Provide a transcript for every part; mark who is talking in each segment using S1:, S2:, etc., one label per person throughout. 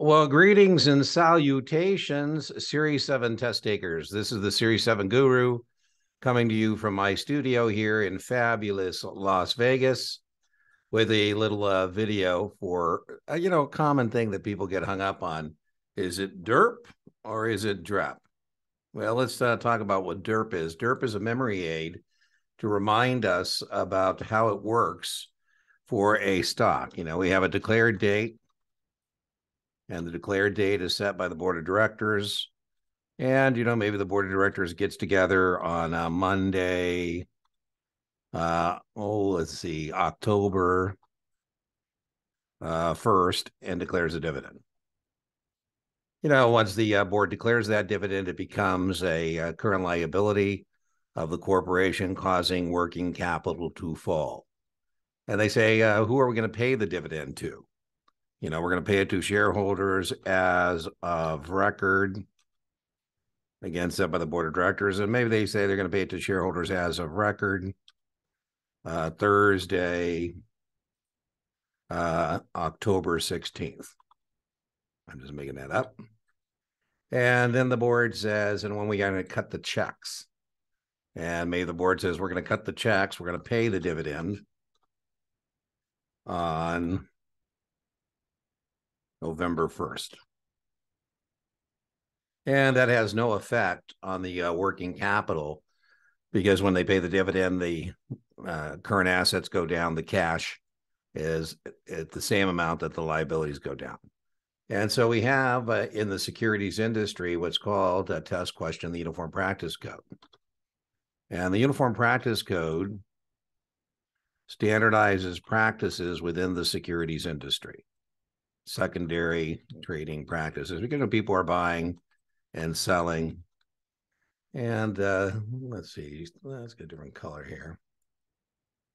S1: Well, greetings and salutations, Series 7 test takers. This is the Series 7 Guru coming to you from my studio here in fabulous Las Vegas with a little uh, video for, uh, you know, a common thing that people get hung up on. Is it DERP or is it DREP? Well, let's uh, talk about what DERP is. DERP is a memory aid to remind us about how it works for a stock. You know, we have a declared date and the declared date is set by the board of directors. And you know, maybe the board of directors gets together on a Monday. Uh, oh, let's see, October uh, first, and declares a dividend. You know, once the uh, board declares that dividend, it becomes a, a current liability of the corporation, causing working capital to fall. And they say, uh, who are we going to pay the dividend to? You know, we're going to pay it to shareholders as of record. Again, set by the board of directors. And maybe they say they're going to pay it to shareholders as of record uh, Thursday, uh, October 16th. I'm just making that up. And then the board says, and when we going to cut the checks, and maybe the board says we're going to cut the checks, we're going to pay the dividend on November 1st. And that has no effect on the uh, working capital because when they pay the dividend, the uh, current assets go down, the cash is at the same amount that the liabilities go down. And so we have uh, in the securities industry what's called a test question, the Uniform Practice Code. And the Uniform Practice Code standardizes practices within the securities industry secondary trading practices because people are buying and selling. And uh, let's see, let's get a different color here.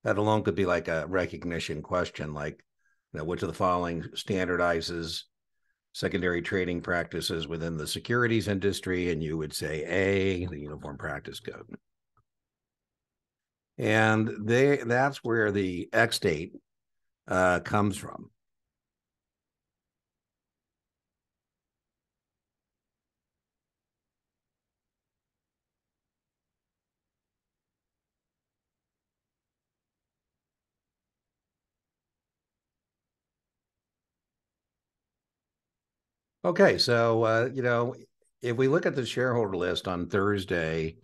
S1: That alone could be like a recognition question, like you know, which of the following standardizes secondary trading practices within the securities industry? And you would say A, the Uniform Practice Code. And they that's where the ex-date uh, comes from. Okay, so uh, you know, if we look at the shareholder list on Thursday,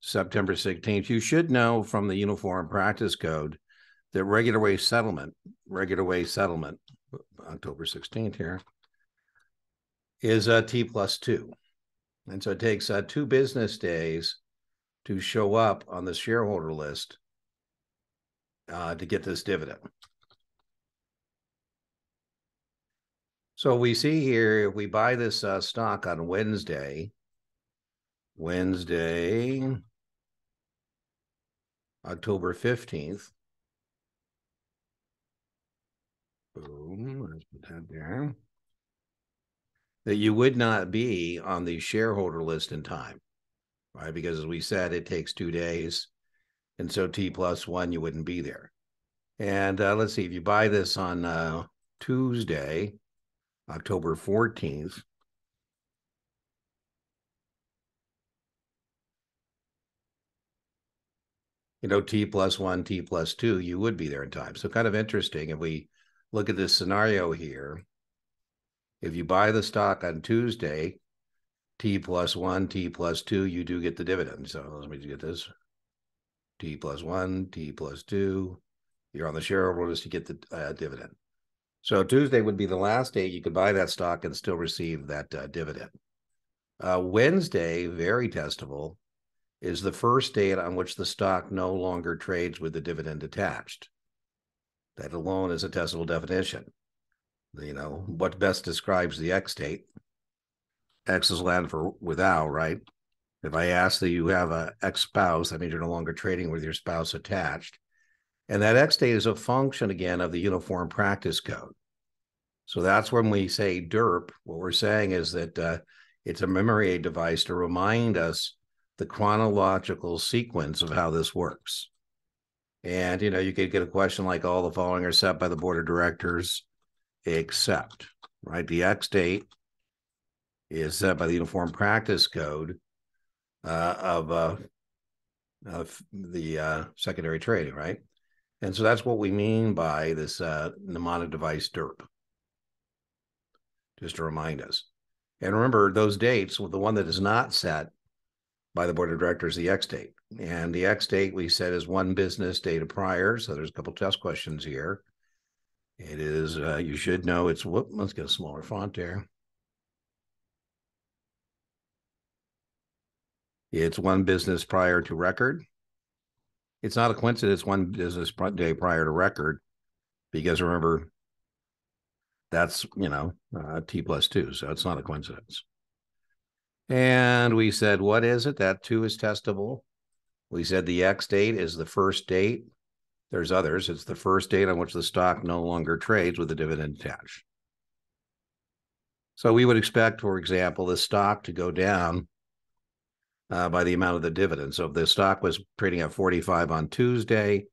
S1: September 16th, you should know from the Uniform Practice Code that regular way settlement, regular way settlement, October 16th here, is a T plus two. And so it takes uh, two business days to show up on the shareholder list uh, to get this dividend. So we see here, if we buy this uh, stock on Wednesday, Wednesday, October 15th. Boom, let's put that there. That you would not be on the shareholder list in time, right? Because as we said, it takes two days. And so T plus one, you wouldn't be there. And uh, let's see, if you buy this on uh, Tuesday, October 14th. You know, T plus one, T plus two, you would be there in time. So, kind of interesting. If we look at this scenario here, if you buy the stock on Tuesday, T plus one, T plus two, you do get the dividend. So, let me get this T plus one, T plus two. You're on the shareholder list to get the uh, dividend. So Tuesday would be the last day you could buy that stock and still receive that uh, dividend. Uh, Wednesday, very testable, is the first date on which the stock no longer trades with the dividend attached. That alone is a testable definition. You know, what best describes the ex-date? X is Latin for without, right? If I ask that you have a ex spouse, that means you're no longer trading with your spouse attached. And that ex-date is a function again of the Uniform Practice Code. So that's when we say DERP, what we're saying is that uh, it's a memory aid device to remind us the chronological sequence of how this works. And, you know, you could get a question like all the following are set by the board of directors, except. right? The ex-date is set by the Uniform Practice Code uh, of uh, of the uh, secondary trading, right? And so that's what we mean by this uh, mnemonic device DERP. Just to remind us. And remember those dates, the one that is not set by the board of directors, the ex-date. And the ex-date we said is one business data prior. So there's a couple test questions here. It is, uh, you should know it's, whoop, let's get a smaller font there. It's one business prior to record. It's not a coincidence, one business day prior to record, because remember, that's, you know, uh, T plus two. So it's not a coincidence. And we said, what is it? That two is testable. We said the ex-date is the first date. There's others. It's the first date on which the stock no longer trades with a dividend attached. So we would expect, for example, the stock to go down uh, by the amount of the dividend. So if the stock was trading at 45 on Tuesday,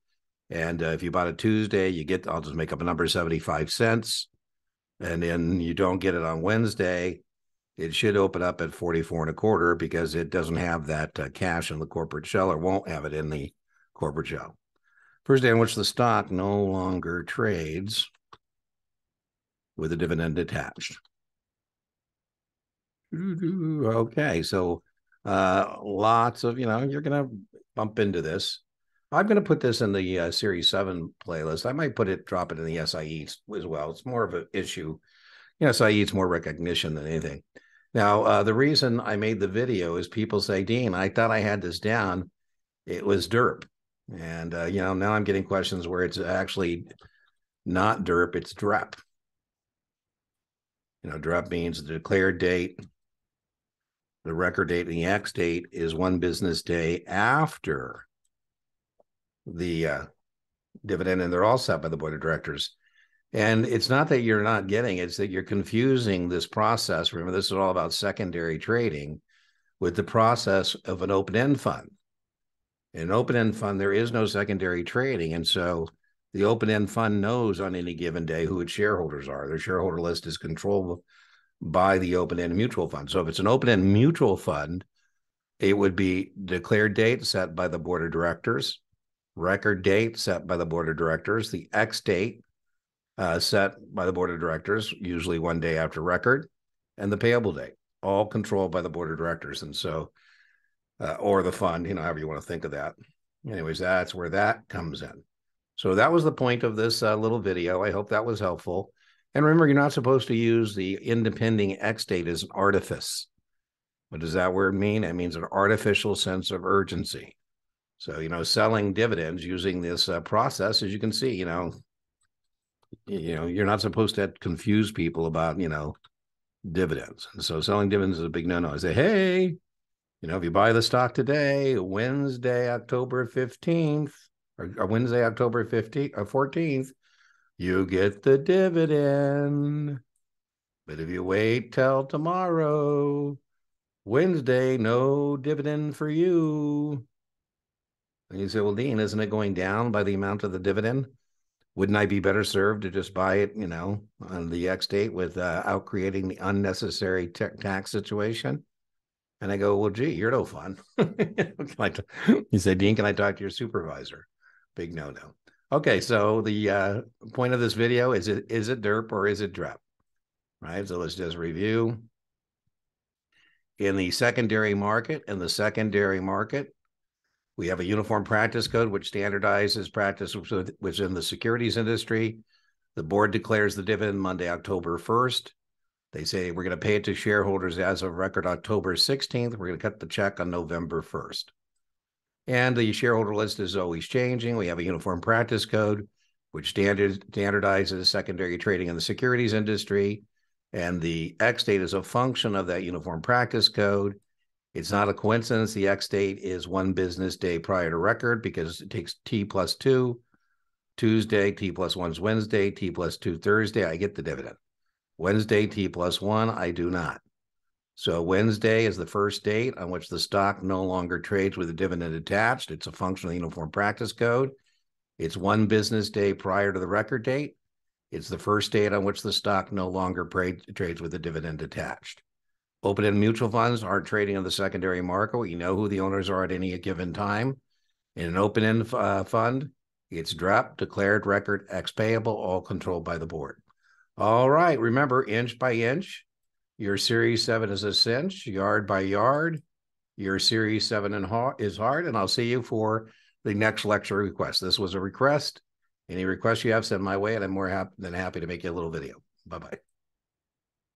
S1: and uh, if you bought it Tuesday, you get, I'll just make up a number, 75 cents. And then you don't get it on Wednesday, it should open up at 44 and a quarter because it doesn't have that uh, cash in the corporate shell or won't have it in the corporate shell. First day on which the stock no longer trades with a dividend attached. Okay, so uh, lots of, you know, you're going to bump into this. I'm going to put this in the uh, Series 7 playlist. I might put it, drop it in the SIE as well. It's more of an issue. You know, SIE, it's more recognition than anything. Now, uh, the reason I made the video is people say, Dean, I thought I had this down. It was DERP. And, uh, you know, now I'm getting questions where it's actually not DERP, it's DREP. You know, DREP means the declared date, the record date, and the ex-date is one business day after the uh, dividend, and they're all set by the board of directors. And it's not that you're not getting it's that you're confusing this process. Remember, this is all about secondary trading with the process of an open end fund. In an open end fund, there is no secondary trading. And so the open end fund knows on any given day who its shareholders are. Their shareholder list is controlled by the open end mutual fund. So if it's an open end mutual fund, it would be declared date set by the board of directors, record date set by the board of directors, the ex-date uh, set by the board of directors, usually one day after record, and the payable date, all controlled by the board of directors. And so, uh, or the fund, you know, however you want to think of that. Anyways, that's where that comes in. So that was the point of this uh, little video. I hope that was helpful. And remember, you're not supposed to use the independent ex-date as an artifice. What does that word mean? It means an artificial sense of urgency. So, you know, selling dividends using this uh, process, as you can see, you know, you know you're not supposed to confuse people about you know dividends and so selling dividends is a big no-no i say hey you know if you buy the stock today wednesday october 15th or, or wednesday october 15th or 14th you get the dividend but if you wait till tomorrow wednesday no dividend for you and you say well dean isn't it going down by the amount of the dividend wouldn't I be better served to just buy it, you know, on the ex-date without uh, creating the unnecessary tax situation? And I go, well, gee, you're no fun. you say, Dean, can I talk to your supervisor? Big no, no. Okay, so the uh, point of this video is it is it DERP or is it DREP? Right. So let's just review. In the secondary market, in the secondary market, we have a uniform practice code which standardizes practice within the securities industry. The board declares the dividend Monday, October 1st. They say we're going to pay it to shareholders as of record October 16th. We're going to cut the check on November 1st. And the shareholder list is always changing. We have a uniform practice code which standard, standardizes secondary trading in the securities industry. And the ex-date is a function of that uniform practice code. It's not a coincidence the ex-date is one business day prior to record because it takes T plus two, Tuesday, T plus one's Wednesday, T plus two Thursday. I get the dividend. Wednesday, T plus one, I do not. So Wednesday is the first date on which the stock no longer trades with a dividend attached. It's a functional Uniform Practice Code. It's one business day prior to the record date. It's the first date on which the stock no longer trades with a dividend attached. Open-end mutual funds aren't trading on the secondary market. You know who the owners are at any given time. In an open-end uh, fund, it's DREP, declared, record, ex payable, all controlled by the board. All right. Remember, inch by inch, your Series 7 is a cinch, yard by yard. Your Series 7 is hard. And I'll see you for the next lecture request. This was a request. Any requests you have, send my way, and I'm more than happy to make you a little video. Bye bye.